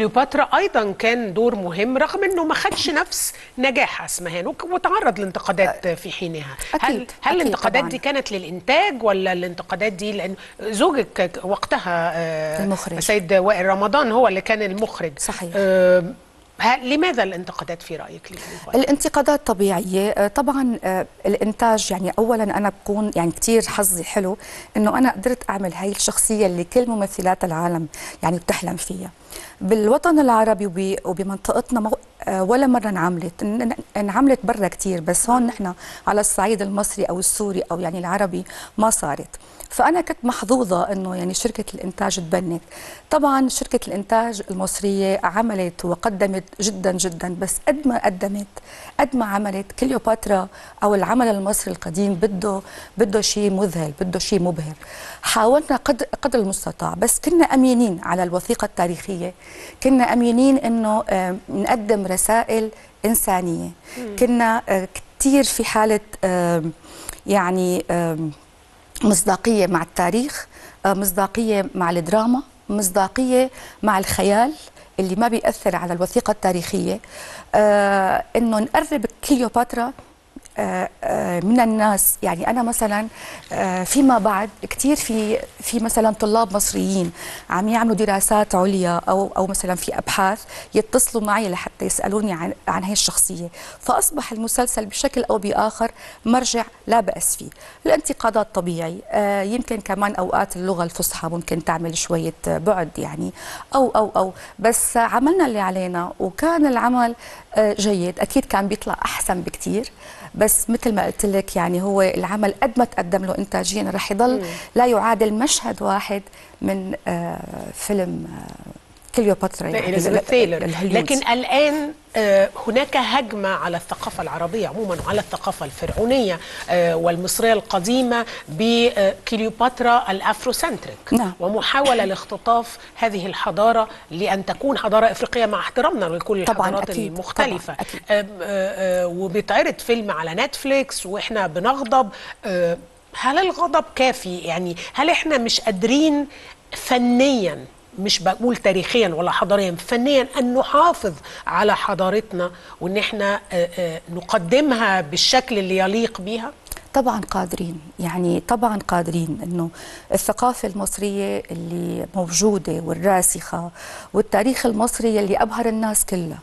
كليوباترا أيضا كان دور مهم رغم إنه ما خدش نفس نجاح اسمهان وتعرض لانتقادات في حينها أكيد، هل هل أكيد الانتقادات طبعاً. دي كانت للإنتاج ولا الانتقادات دي لأن زوجك وقتها آه، المخرج. السيد وائل رمضان هو اللي كان المخرج صحيح. آه، لماذا الانتقادات في رأيك؟ الانتقادات طبيعية. آه، طبعا آه، الإنتاج يعني أولا أنا بكون يعني كتير حظي حلو إنه أنا قدرت أعمل هاي الشخصية اللي كل ممثلات العالم يعني بتحلم فيها. بالوطن العربي وب- وبمنطقتنا آه، ولا مرة انعملت. إن- إن- انعملت برا كتير بس هون نحن على الصعيد المصري أو السوري أو يعني العربي ما صارت. فأنا كنت محظوظة إنه يعني شركة الإنتاج تبنت. طبعا شركة الإنتاج المصرية عملت وقدمت جدا جدا بس قد ما قدمت قد ما عملت كليوباترا أو العمل المصري القديم بده بده شيء مذهل بده شيء مبهر. حاولنا قدر, قدر المستطاع بس كنا أمينين على الوثيقة التاريخية. كنا أمينين إنه آه، نقدم رسائل إنسانية. كنا آه، كتير في حالة آه، يعني آم، مصداقية مع التاريخ مصداقية مع الدراما مصداقية مع الخيال. اللي ما بيأثر على الوثيقة التاريخية آه إنه نقرب كليوباترا من الناس. يعني أنا مثلا آه، فيما بعد كثير في في مثلا طلاب مصريين عم يعملوا دراسات عليا أو أو مثلا في أبحاث يتصلوا معي لحتى يسألوني عن عن هي الشخصية. فأصبح المسلسل بشكل أو بآخر مرجع لا بأس فيه. الانتقادات طبيعي. آه، يمكن كمان أوقات اللغة الفصحى ممكن تعمل شوية بعد يعني أو أو أو. بس عملنا اللي علينا وكان العمل آه، جيد. أكيد كان بيطلع أحسن بكثير بس مثل ما قلت لك يعني هو العمل قد ما تقدم له انتاجيا رح يضل لا يعادل مشهد واحد من آه، فيلم آه، كليوباترا يعني إليزابيث تايلر الهوليود. لكن الآن آه، هناك هجمة على الثقافة العربية عموما وعلى الثقافة الفرعونية آه، والمصرية القديمة بكليوباترا ال Afrocentric نعم. ومحاولة لاختطاف هذه الحضارة لأن تكون حضارة إفريقية مع احترامنا لكل طبعاً الحضارات أكيد، المختلفة طبعاً أكيد. آه، وبيتعرض فيلم على نتفليكس وإحنا بنغضب هل الغضب كافي يعني هل إحنا مش قادرين فنيا مش بقول تاريخيا ولا حضاريا فنيا أن نحافظ على حضارتنا وإن إحنا آه، آه، نقدمها بالشكل اللي يليق بيها. طبعا قادرين يعني طبعا قادرين إنه الثقافة المصرية اللي موجودة والراسخة والتاريخ المصري اللي أبهر الناس كلها.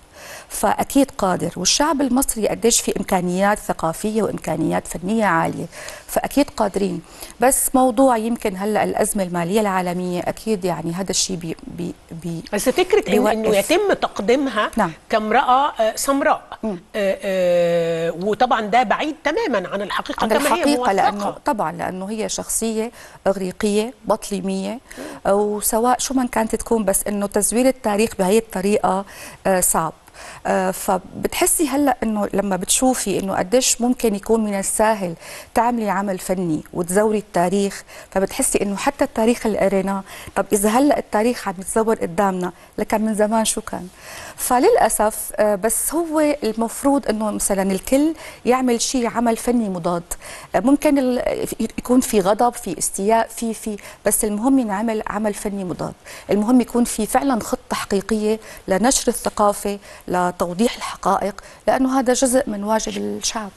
فأكيد قادر. والشعب المصري قديش في إمكانيات ثقافية وإمكانيات فنية عالية فأكيد قادرين. بس موضوع يمكن هلأ الأزمة المالية العالمية أكيد يعني هذا الشيء بي بي بي بس فكرة إنه. يتم تقديمها نعم. كامرأة آه، سمراء. آه، آه، وطبعا ده بعيد تماما عن الحقيقة عن كما هي الحقيقة موثقة. لأنه طبعا لأنه هي شخصية إغريقية بطليمية وسواء شو ما كانت تكون بس إنه تزوير التاريخ بهي الطريقة آه، صعب. فبتحسي هلأ إنه لما بتشوفي إنه قديش ممكن يكون من السهل تعملي عمل فني وتزوري التاريخ فبتحسي إنه حتى التاريخ اللي قريناه طب إذا هلأ التاريخ عم يتزور قدامنا لكن من زمان شو كان؟ فللأسف آه، بس هو المفروض إنه مثلا الكل يعمل شيء عمل فني مضاد. آه، ممكن يكون في غضب في استياء في في بس المهم ينعمل عمل فني مضاد. المهم يكون في فعلا خطة حقيقية لنشر الثقافة لتوضيح الحقائق لأنه هذا جزء من واجب الشعب.